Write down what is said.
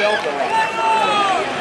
Celta.